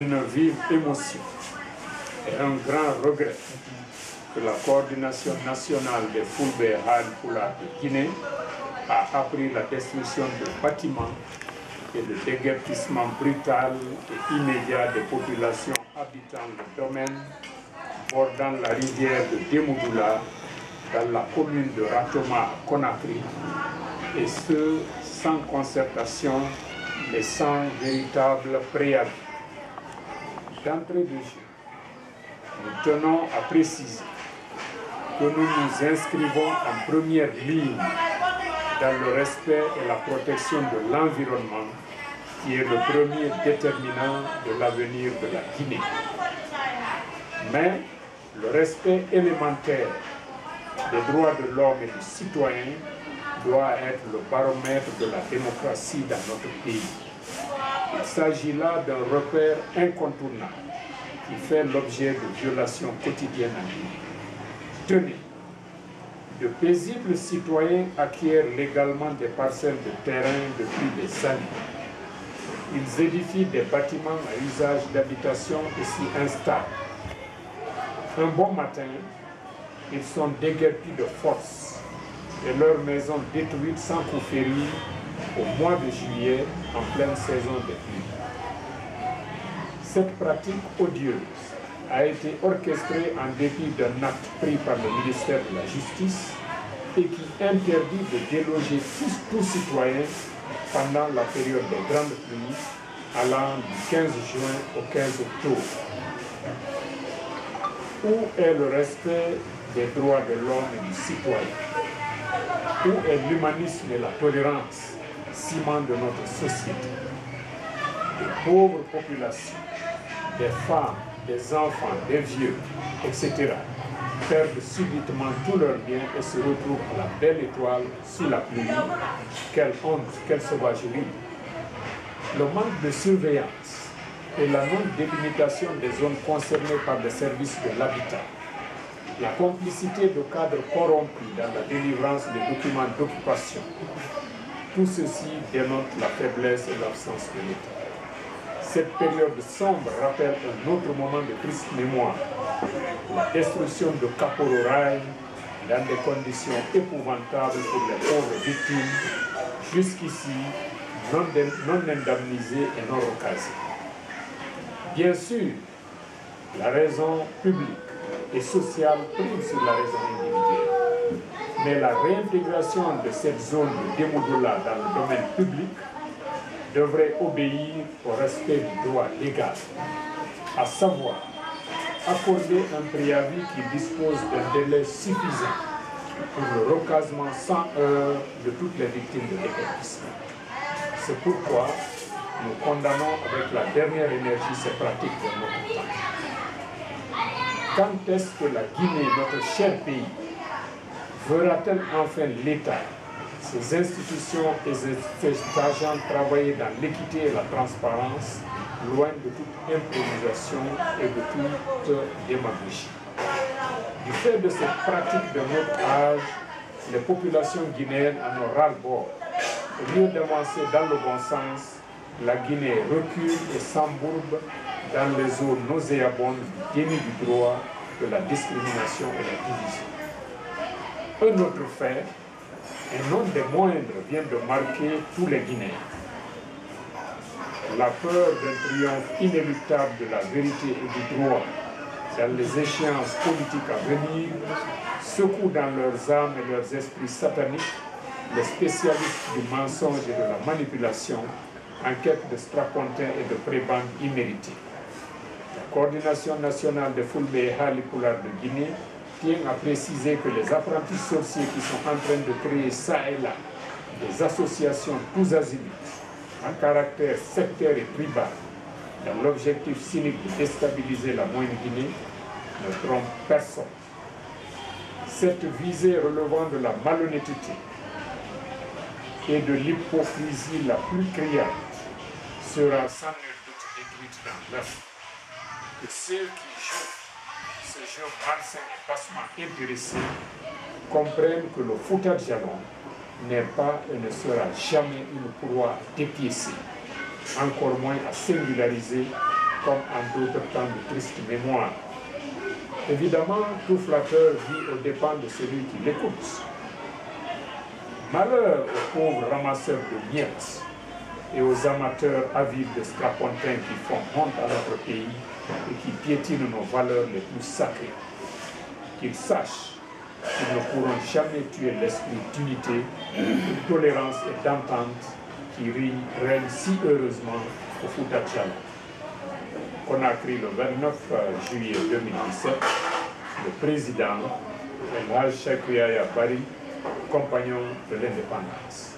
une vive émotion et un grand regret que la coordination nationale des Fulbe Poula de Guinée a appris la destruction de bâtiments et le déguerpissement brutal et immédiat des populations habitant le domaine bordant la rivière de Demoudoula dans la commune de Ratoma Conakry et ce sans concertation et sans véritable préavis. D'entrée de jeu, nous tenons à préciser que nous nous inscrivons en première ligne dans le respect et la protection de l'environnement qui est le premier déterminant de l'avenir de la Guinée. Mais le respect élémentaire des droits de l'homme et du citoyen doit être le baromètre de la démocratie dans notre pays. Il s'agit là d'un repère incontournable qui fait l'objet de violations quotidiennes en Guinée. Tenez, de paisibles citoyens acquièrent légalement des parcelles de terrain depuis des années. Ils édifient des bâtiments à usage d'habitation et s'y installent. Un bon matin, ils sont déguerpis de force et leurs maisons détruites sans coup au mois de juillet en pleine saison des pluies. Cette pratique odieuse a été orchestrée en dépit d'un acte pris par le ministère de la Justice et qui interdit de déloger tous, tous citoyens pendant la période des grandes pluies allant du 15 juin au 15 octobre. Où est le respect des droits de l'homme et du citoyen? Où est l'humanisme et la tolérance, ciment de notre société Des pauvres populations, des femmes, des enfants, des vieux, etc., perdent subitement tous leurs biens et se retrouvent à la belle étoile sous la pluie. Quelle honte, quelle sauvagerie. Le manque de surveillance et la non-délimitation des zones concernées par les services de l'habitat, la complicité de cadres corrompus dans la délivrance des documents d'occupation, tout ceci dénote la faiblesse et l'absence de l'État. Cette période sombre rappelle un autre moment de triste mémoire, la destruction de Kapororaï dans des conditions épouvantables pour les pauvres victimes, jusqu'ici non, indemnisées et non recasées. Bien sûr, la raison publique et sociale prime sur la raison individuelle, mais la réintégration de cette zone de Demodoula dans le domaine public devrait obéir au respect du droit légal, à savoir accorder un préavis qui dispose d'un délai suffisant pour le recasement sans heure de toutes les victimes de déperdition. C'est pourquoi nous condamnons avec la dernière énergie ces pratiques de notre temps. Quand est-ce que la Guinée, notre cher pays, verra-t-elle enfin l'État ces institutions et ces agents travailler dans l'équité et la transparence, loin de toute improvisation et de toute démagogie? Du fait de cette pratique de notre âge, les populations guinéennes en ont ras-le-bord. Au lieu d'avancer dans le bon sens, la Guinée recule et s'embourbe dans les eaux nauséabondes du déni du droit, de la discrimination et la division. Un autre fait, et non des moindres, vient de marquer tous les Guinéens. La peur d'un triomphe inéluctable de la vérité et du droit dans les échéances politiques à venir secoue dans leurs âmes et leurs esprits sataniques les spécialistes du mensonge et de la manipulation en quête de strapontins et de prébendes immérités. La coordination nationale des Fulbe et Halipular de Guinée tient à préciser que les apprentis sorciers qui sont en train de créer ça et là des associations tous azimuts à caractère sectaire et tribal dans l'objectif cynique de déstabiliser la moyenne Guinée ne trompe personne. Cette visée relevant de la malhonnêteté et de l'hypocrisie la plus criante sera sans nul doute détruite dans. Que ceux qui jouent ce jeu et passement intéressé comprennent que le fouta de jalon n'est pas et ne sera jamais une proie dépiécée, encore moins à singulariser comme en d'autres temps de triste mémoire. Évidemment, tout flatteur vit aux dépens de celui qui l'écoute. Malheur aux pauvres ramasseurs de miettes et aux amateurs avides de strapontins qui font honte à notre pays et qui piétinent nos valeurs les plus sacrées. Qu'ils sachent qu'ils ne pourront jamais tuer l'esprit d'unité, de tolérance et d'entente qui règne si heureusement au Fouta Conakry le 29 juillet 2017, le président El Haj Bari, compagnon de l'indépendance.